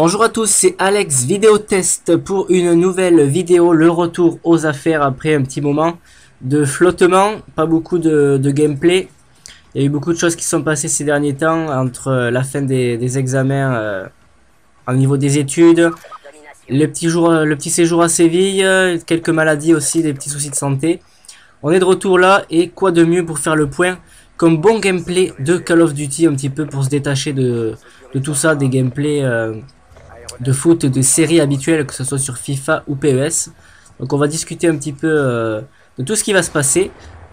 Bonjour à tous, c'est Alex Vidéo Test pour une nouvelle vidéo, le retour aux affaires après un petit moment de flottement, pas beaucoup de, gameplay. Il y a eu beaucoup de choses qui sont passées ces derniers temps entre la fin des, examens euh, au niveau des études, le petit, séjour à Séville, quelques maladies aussi, des petits soucis de santé. On est de retour là et quoi de mieux pour faire le point comme bon gameplay de Call of Duty un petit peu pour se détacher de, tout ça, des gameplays euh, de foot, de séries habituelles que ce soit sur FIFA ou PES. Donc on va discuter un petit peu euh, de tout ce qui va se passer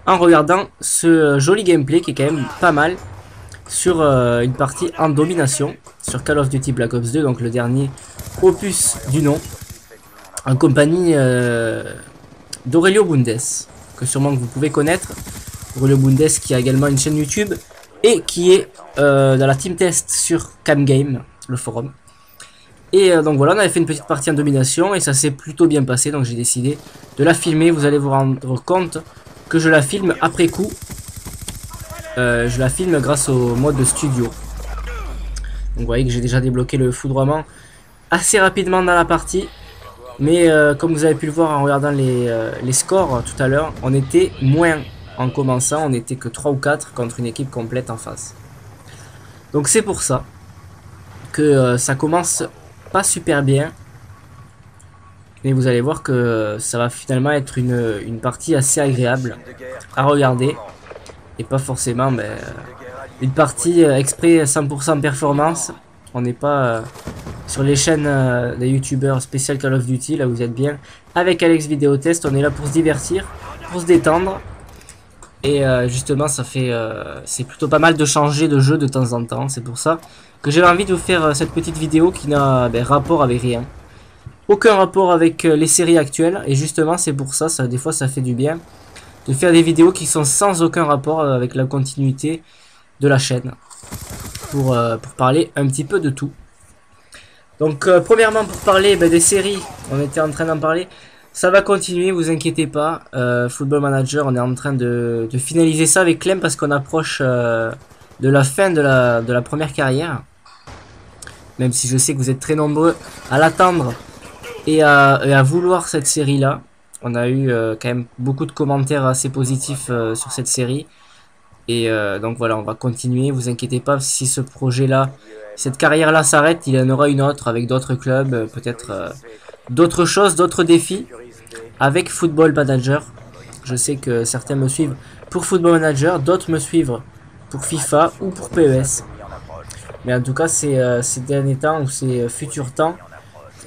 en regardant ce euh, joli gameplay qui est quand même pas mal sur une partie en domination sur Call of Duty Black Ops 2, donc le dernier opus du nom, en compagnie d'Aurelio Bundes, que sûrement vous pouvez connaître. Aurelio Bundes qui a également une chaîne YouTube et qui est euh, dans la team test sur Camgame, le forum. Et euh, donc voilà, on avait fait une petite partie en domination et ça s'est plutôt bien passé, donc j'ai décidé de la filmer. Vous allez vous rendre compte que je la filme après coup. Euh, je la filme grâce au mode studio. Donc vous voyez que j'ai déjà débloqué le foudroiement assez rapidement dans la partie. Mais comme vous avez pu le voir en regardant les, les scores tout à l'heure, on était moins en commençant, on n'était que 3 ou 4 contre une équipe complète en face. Donc c'est pour ça que euh, ça commence pas super bien. Mais vous allez voir que ça va finalement être une, partie assez agréable à regarder. Et pas forcément mais, euh, une partie euh, exprès 100% performance. On n'est pas sur les chaînes des youtubeurs spécial Call of Duty, là vous êtes bien. Avec Alex Vidéo Test, on est là pour se divertir, pour se détendre. Et euh, justement, ça fait, euh, c'est plutôt pas mal de changer de jeu de temps en temps. C'est pour ça que j'avais envie de vous faire euh, cette petite vidéo qui n'a ben, rapport avec rien. Aucun rapport avec les séries actuelles. Et justement, c'est pour ça, ça, des fois, ça fait du bien de faire des vidéos qui sont sans aucun rapport avec la continuité de la chaîne. Pour, parler un petit peu de tout. Donc, premièrement, pour parler ben, des séries, on était en train d'en parler. Ça va continuer, vous inquiétez pas. Euh, Football Manager, on est en train de, finaliser ça avec Clem parce qu'on approche euh, de la fin de la, première carrière. Même si je sais que vous êtes très nombreux à l'attendre et à, vouloir cette série-là. On a eu euh, quand même beaucoup de commentaires assez positifs sur cette série. Et donc voilà, on va continuer. Vous inquiétez pas si ce projet-là, cette carrière-là s'arrête, il y en aura une autre avec d'autres clubs, peut-être d'autres choses, d'autres défis avec Football Manager. Je sais que certains me suivent pour Football Manager, d'autres me suivent pour FIFA ou pour PES. Mais en tout cas, euh, ces derniers temps ou ces futurs temps,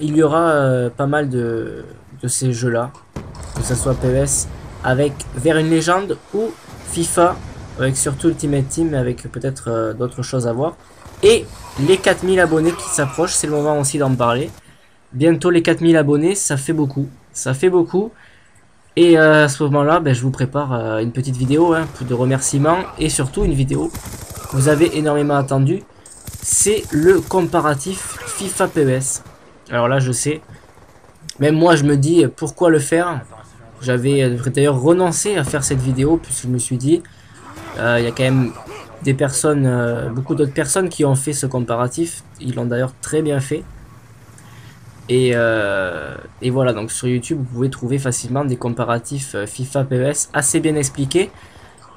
il y aura euh, pas mal de, ces jeux-là. Que ce soit PES avec Vers une légende ou FIFA avec surtout Ultimate Team avec peut-être euh, d'autres choses à voir. Et les 4000 abonnés qui s'approchent, c'est le moment aussi d'en parler. Bientôt les 4000 abonnés, ça fait beaucoup. Ça fait beaucoup. Et euh, à ce moment-là, ben, je vous prépare euh, une petite vidéo hein, de remerciements et surtout une vidéo que vous avez énormément attendu. C'est le comparatif FIFA PES. Alors là, je sais, même moi, je me dis pourquoi le faire? J'avais euh, d'ailleurs renoncé à faire cette vidéo puisque je me suis dit, il y a quand même des personnes, beaucoup d'autres personnes qui ont fait ce comparatif. Ils l'ont d'ailleurs très bien fait. Euh, et, voilà, donc sur YouTube, vous pouvez trouver facilement des comparatifs euh, FIFA PES assez bien expliqués.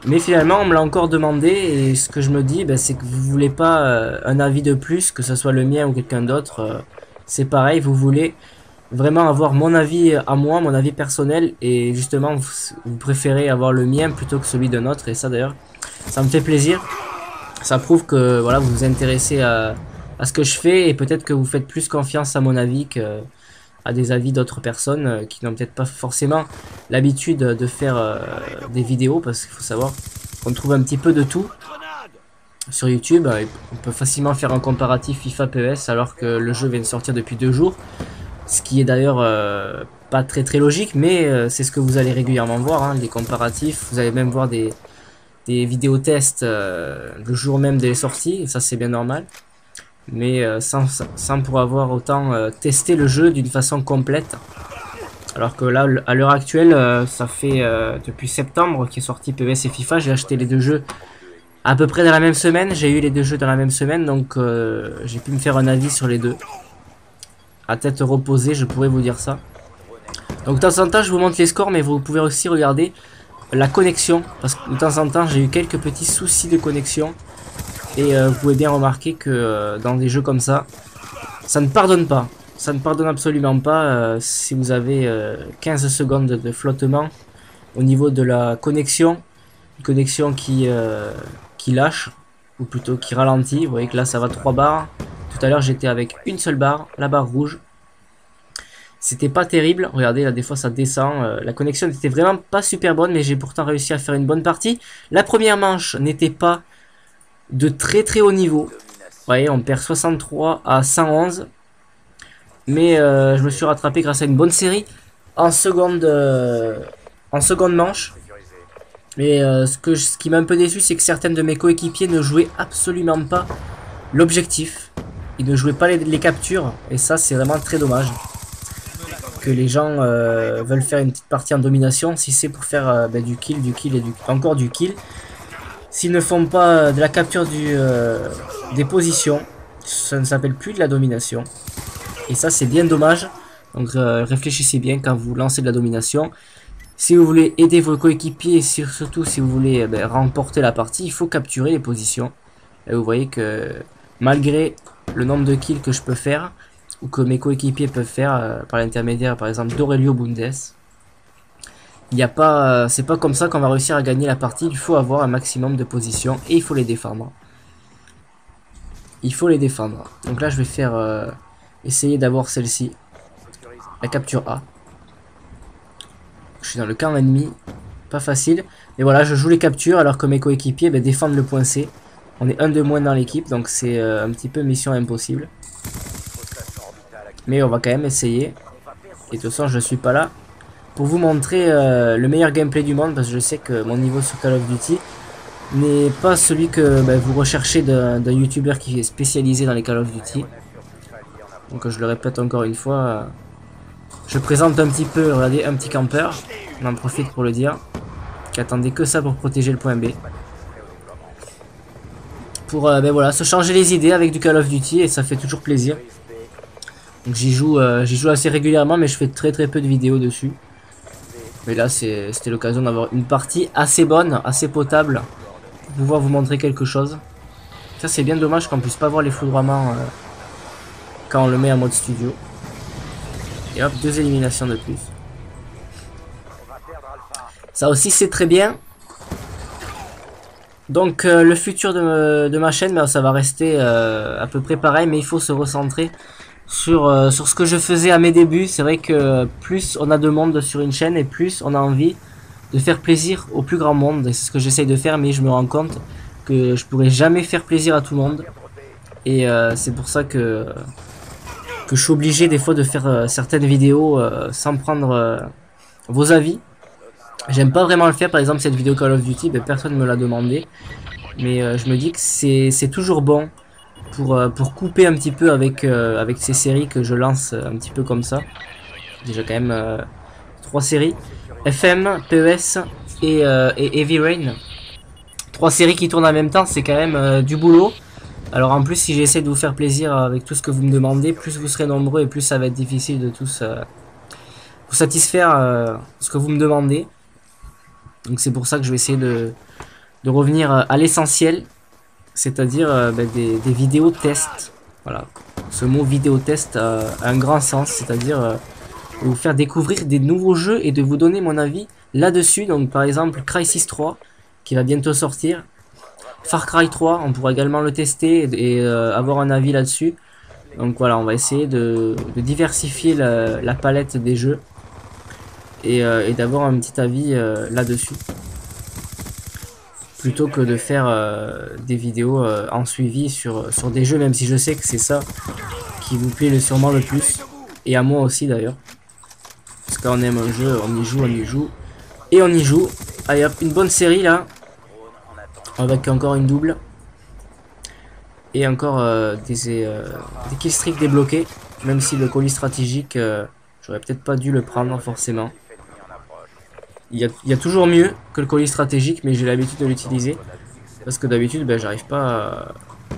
Mais finalement, on me l'a encore demandé et ce que je me dis, ben, c'est que vous voulez pas euh, un avis de plus, que ce soit le mien ou quelqu'un d'autre. c'est pareil, vous voulez vraiment avoir mon avis à moi, mon avis personnel et justement, vous, préférez avoir le mien plutôt que celui d'un autre. Et ça d'ailleurs, ça me fait plaisir. Ça prouve que voilà, vous vous intéressez à, à ce que je fais et peut-être que vous faites plus confiance à mon avis que à des avis d'autres personnes euh, qui n'ont peut-être pas forcément l'habitude de faire euh, des vidéos parce qu'il faut savoir qu'on trouve un petit peu de tout sur YouTube. On peut facilement faire un comparatif FIFA PES alors que le jeu vient de sortir depuis deux jours. Ce qui est d'ailleurs euh, pas très très logique, mais c'est ce que vous allez régulièrement voir, hein, des comparatifs. Vous allez même voir des, des vidéos tests le jour même des sorties, ça c'est bien normal mais euh, sans, pour avoir autant euh, testé le jeu d'une façon complète. Alors que là, à l'heure actuelle, euh, ça fait depuis septembre qu'est sorti PvS et FIFA, j'ai acheté les deux jeux à peu près dans la même semaine, j'ai eu les deux jeux dans la même semaine, donc j'ai pu me faire un avis sur les deux. à tête reposée, je pourrais vous dire ça. Donc de temps en temps, je vous montre les scores, mais vous pouvez aussi regarder la connexion. Parce que de temps en temps, j'ai eu quelques petits soucis de connexion. Et euh, vous pouvez bien remarquer que euh, dans des jeux comme ça, ça ne pardonne pas. Ça ne pardonne absolument pas euh, si vous avez 15 secondes de flottement au niveau de la connexion. Une connexion qui, qui lâche, ou plutôt qui ralentit. Vous voyez que là, ça va 3 barres. Tout à l'heure, j'étais avec une seule barre, la barre rouge. C'était pas terrible. Regardez, là, des fois, ça descend. La connexion n'était vraiment pas super bonne, mais j'ai pourtant réussi à faire une bonne partie. La première manche n'était pas de très très haut niveau. Vous voyez, on perd 63 à 111. Mais euh, je me suis rattrapé grâce à une bonne série en seconde, euh, manche. Mais ce, que, ce qui m'a un peu déçu, c'est que certains de mes coéquipiers ne jouaient absolument pas l'objectif. Ils ne jouaient pas les captures. Et ça, c'est vraiment très dommage que les gens euh, veulent faire une petite partie en domination, si c'est pour faire euh, ben, du kill, du kill et encore du kill. S'ils ne font pas euh, de la capture du, des positions, ça ne s'appelle plus de la domination. Et ça c'est bien dommage. Donc réfléchissez bien quand vous lancez de la domination. Si vous voulez aider vos coéquipiers, surtout si vous voulez ben, remporter la partie, il faut capturer les positions. Et vous voyez que malgré le nombre de kills que je peux faire, ou que mes coéquipiers peuvent faire euh, par l'intermédiaire par exemple d'Aurelio Bundes. Il a pas, euh, c'est pas comme ça qu'on va réussir à gagner la partie. Il faut avoir un maximum de positions et il faut les défendre. Il faut les défendre. Donc là, je vais faire euh, essayer d'avoir celle-ci, la capture A. Je suis dans le camp ennemi, pas facile. Mais voilà, je joue les captures alors que mes coéquipiers ben, défendent le point C. On est un de moins dans l'équipe, donc c'est un petit peu mission impossible. Mais on va quand même essayer. Et de toute façon, je suis pas là pour vous montrer euh, le meilleur gameplay du monde. Parce que je sais que mon niveau sur Call of Duty n'est pas celui que bah, vous recherchez d'un youtubeur qui est spécialisé dans les Call of Duty. Donc je le répète encore une fois. je présente un petit peu, regardez, un petit campeur. On en profite pour le dire. Qui attendait que ça pour protéger le point B. Pour euh, ben voilà, se changer les idées avec du Call of Duty et ça fait toujours plaisir. Donc j'y joue, euh, joue assez régulièrement, mais je fais très très peu de vidéos dessus. Mais là, c'était l'occasion d'avoir une partie assez bonne, assez potable, pour pouvoir vous montrer quelque chose. Ça, c'est bien dommage qu'on puisse pas voir les foudroiements euh, quand on le met en mode studio. Et hop, deux éliminations de plus. Ça aussi, c'est très bien. Donc, euh, le futur de, ma chaîne, ben, ça va rester à peu près pareil, mais il faut se recentrer sur, euh, sur ce que je faisais à mes débuts. C'est vrai que plus on a de monde sur une chaîne et plus on a envie de faire plaisir au plus grand monde. C'est ce que j'essaye de faire, mais je me rends compte que je pourrais jamais faire plaisir à tout le monde. Et euh, c'est pour ça que, que je suis obligé des fois de faire euh, certaines vidéos sans prendre vos avis. J'aime pas vraiment le faire, par exemple cette vidéo Call of Duty, ben, personne ne me l'a demandé. Mais je me dis que c'est toujours bon pour, euh, pour couper un petit peu avec, euh, avec ces séries que je lance un petit peu comme ça. Déjà quand même euh, trois séries. FM, PES et, Heavy Rain. Trois séries qui tournent en même temps, c'est quand même du boulot. Alors en plus, si j'essaie de vous faire plaisir avec tout ce que vous me demandez, plus vous serez nombreux et plus ça va être difficile de tous vous satisfaire ce que vous me demandez. Donc c'est pour ça que je vais essayer de, de revenir à l'essentiel c'est-à-dire euh, ben, des, vidéos tests. Voilà. Ce mot vidéo test a un grand sens, c'est-à-dire euh, vous faire découvrir des nouveaux jeux et de vous donner mon avis là-dessus. Donc par exemple Crysis 3 qui va bientôt sortir. Far Cry 3, on pourra également le tester et, euh, avoir un avis là-dessus. Donc voilà, on va essayer de, diversifier la, palette des jeux et, et d'avoir un petit avis là-dessus plutôt que de faire euh, des vidéos euh, en suivi sur, sur des jeux, même si je sais que c'est ça qui vous plaît le, sûrement le plus, et à moi aussi d'ailleurs. Parce qu'on aime un jeu, on y joue, on y joue, et on y joue. Allez hop, une bonne série là, avec encore une double. Et encore euh, des, des killstreaks débloqués, même si le colis stratégique, j'aurais peut-être pas dû le prendre forcément. Il y, a, toujours mieux que le colis stratégique, mais j'ai l'habitude de l'utiliser. Parce que d'habitude, ben, j'arrive pas,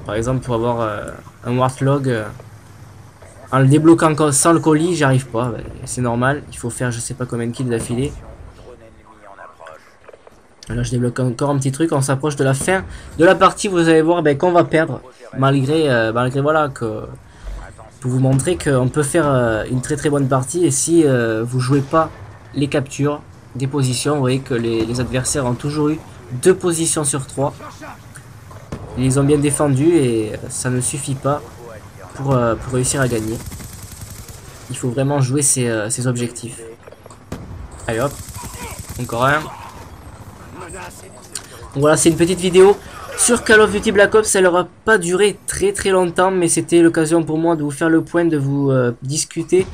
par exemple, pour avoir euh, un Warthog, euh, En le débloquant sans le colis, j'arrive pas. Ben, c'est normal. Il faut faire je sais pas combien de kills d'affilée. Là, je débloque encore un petit truc. On s'approche de la fin de la partie. Vous allez voir ben, qu'on va perdre. Malgré, euh, malgré voilà, que pour vous montrer qu'on peut faire euh, une très très bonne partie. Et si vous jouez pas les captures des positions, vous voyez que les, adversaires ont toujours eu deux positions sur trois. Ils ont bien défendu et ça ne suffit pas pour, euh, pour réussir à gagner. Il faut vraiment jouer ses, euh, objectifs. Allez hop, encore un. Voilà, c'est une petite vidéo sur Call of Duty Black Ops. Elle aura pas duré très très longtemps, mais c'était l'occasion pour moi de vous faire le point, de vous euh, discuter,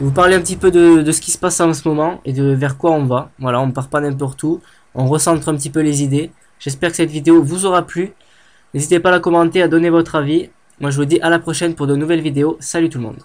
vous parler un petit peu de, ce qui se passe en ce moment et de vers quoi on va. Voilà, on part pas n'importe où, on recentre un petit peu les idées. J'espère que cette vidéo vous aura plu. N'hésitez pas à la commenter, à donner votre avis. Moi je vous dis à la prochaine pour de nouvelles vidéos. Salut tout le monde